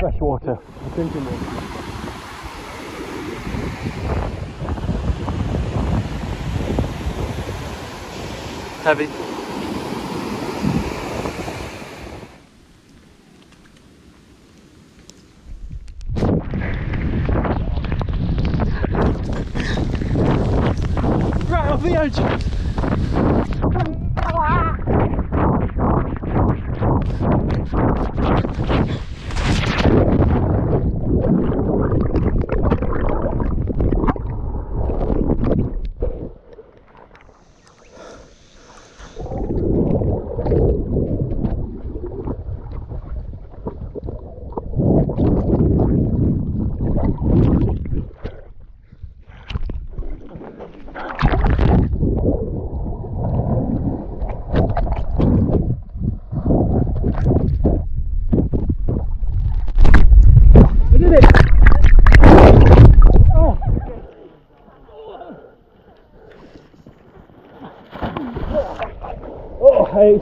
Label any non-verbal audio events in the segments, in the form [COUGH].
Fresh water. Drinking water. Heavy. Right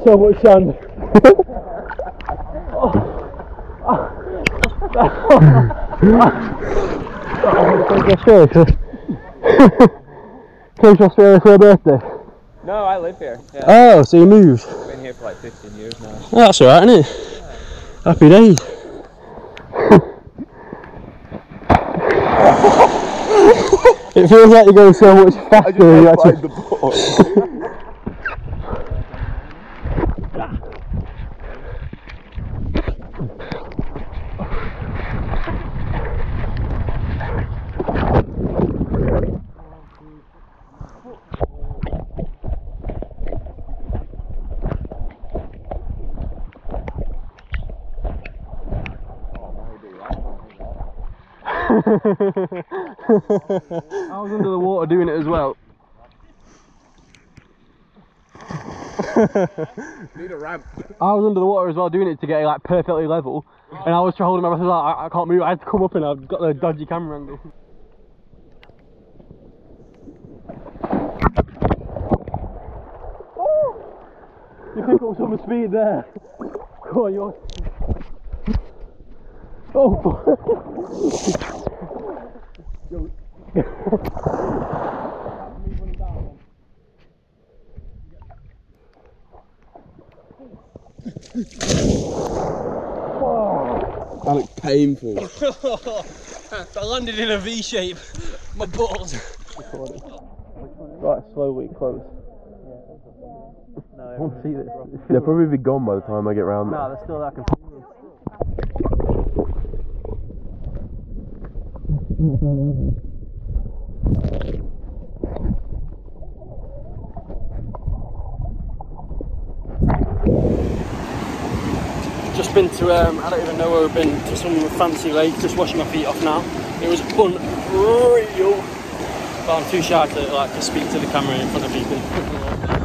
so much sand. oh. Came to Australia for a birthday. No, I live here. Yeah, Oh, so you moved. I've been here for like 15 years now. Oh, that's alright, isn't it? Happy days. [LAUGHS] it feels like you're going so much faster than you actually. [LAUGHS] I was under the water doing it as well. Need a ramp. I was under the water as well doing it to get it like perfectly level. And I was trying holding my breath, I was like, I, I can't move, I had to come up and I've got the dodgy camera angle. Oh! You pick up some speed there. Go on, yours. Oh! [LAUGHS] That looked painful. [LAUGHS] I landed in a V shape. My balls. Right, slowly close. I won't see this. They'll probably be gone by the time I get round No, there. they're still there. I can see them. Just been to, um, I don't even know where we've been, to some fancy lake, just washing my feet off now. It was unreal. But I'm too shy to like to speak to the camera in front of people. [LAUGHS]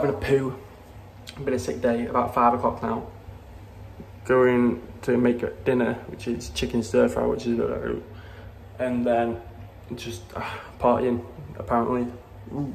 having a poo. It's been a sick day, about five o'clock now. Going to make dinner, which is chicken stir fry, which is and then just uh, partying apparently. Ooh.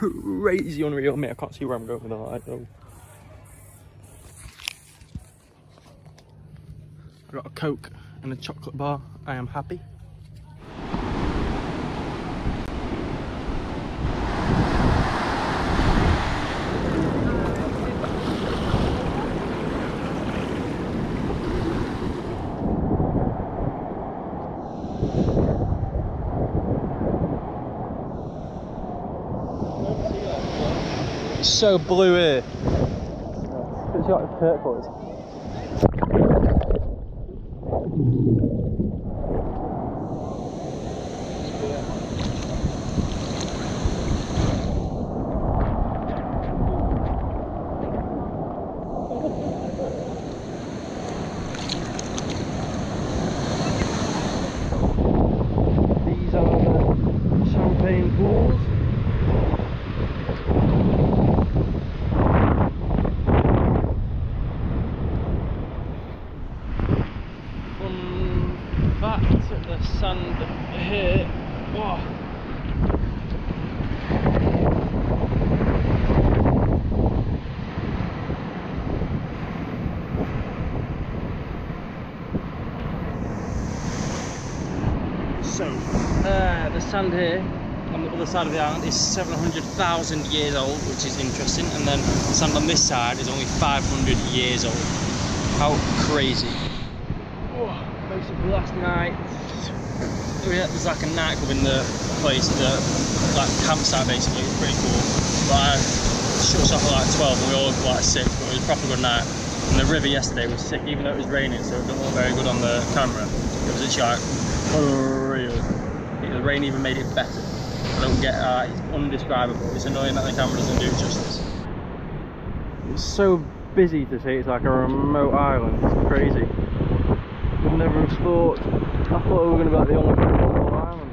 crazy unreal. Mate, I can't see where I'm going with though. I got a Coke and a chocolate bar. I am happy. So blue here. It's like turquoise. These are the champagne pools. Fun fact, the sand here. Whoa. So, sand here on the other side of the island is 700,000 years old, which is interesting, and then the sand on this side is only 500 years old. How crazy! Oh, basically, last night there's like a nightclub in the place, the like campsite basically. It's pretty cool. But I shut us off at like 12, and we all looked like six, but it was a proper good night. And the river yesterday was sick, even though it was raining, so it didn't look very good on the camera. It was actually like. The rain even made it better. I don't get uh, it's undescribable. It's annoying that the camera doesn't do it justice. It's so busy to see, it's like a remote island. It's crazy. I've never have thought. I thought we were going to be like the only people on the whole island.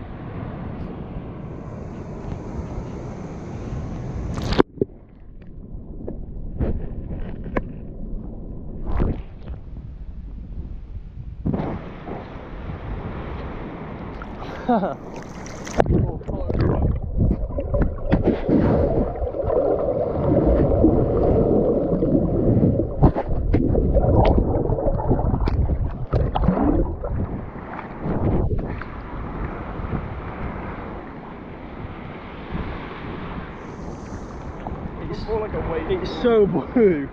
It's, [LAUGHS] it's so blue.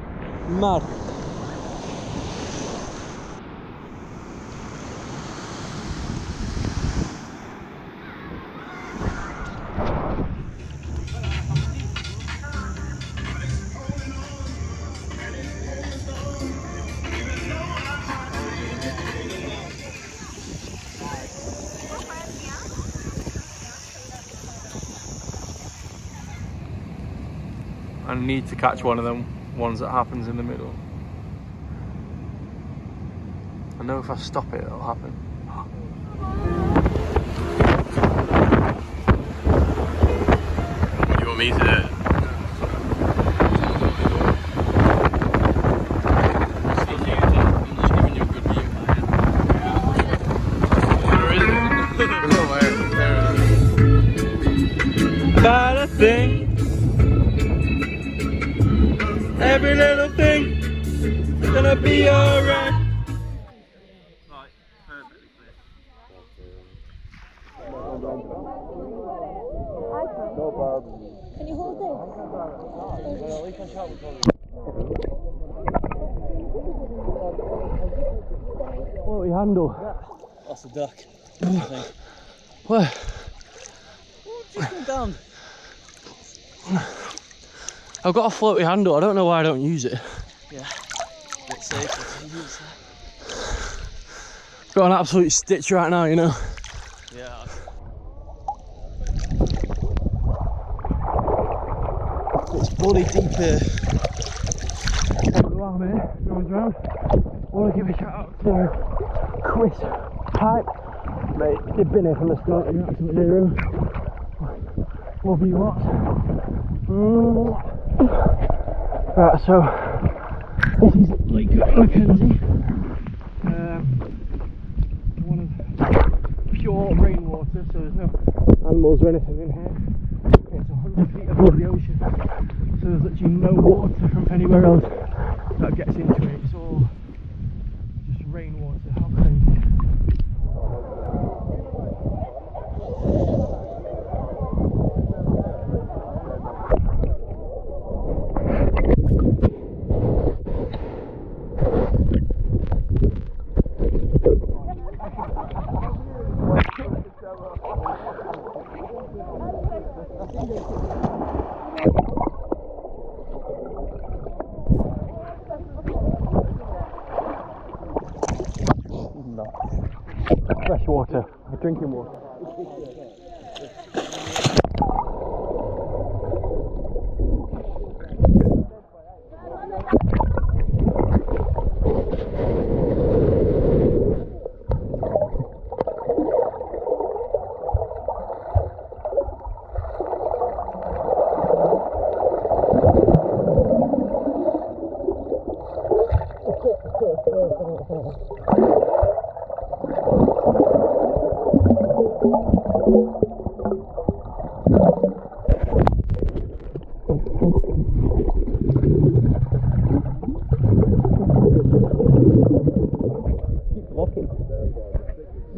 Mad. Need to catch one of them ones that happens in the middle. I know if I stop it, it'll happen. You want me to this? Floaty handle. That's a duck. Where? down. I've got a floaty handle. I don't know why I don't use it. Yeah. Got an absolute stitch right now, you know. that. Yeah. It's bloody deep here. Wow, mate. Going round. I want to give a shout out to Chris Pipe. Mate, you've been here from the start. You're absolute hero. Love you lot. Mm. Right, so this is Lake McKenzie. Um, one of pure rainwater, so there's no animals or anything in here. It's 100 feet above the ocean. So there's literally no water from anywhere else that gets into it. It's all just rainwater. How crazy. Fresh water, drinking water.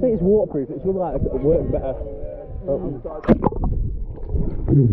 Say it's waterproof, it should like work better. Three,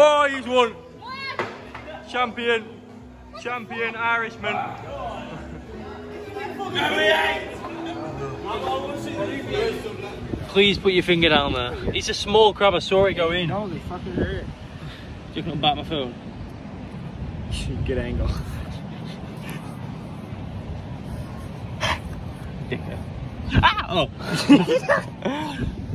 Oh, he's won. Champion, champion Irishman. Please put your finger down there. It's a small crab, I saw it go in. No, they fucking hurt. You can back my phone. [LAUGHS] Good angle. Ah! Oh! [LAUGHS]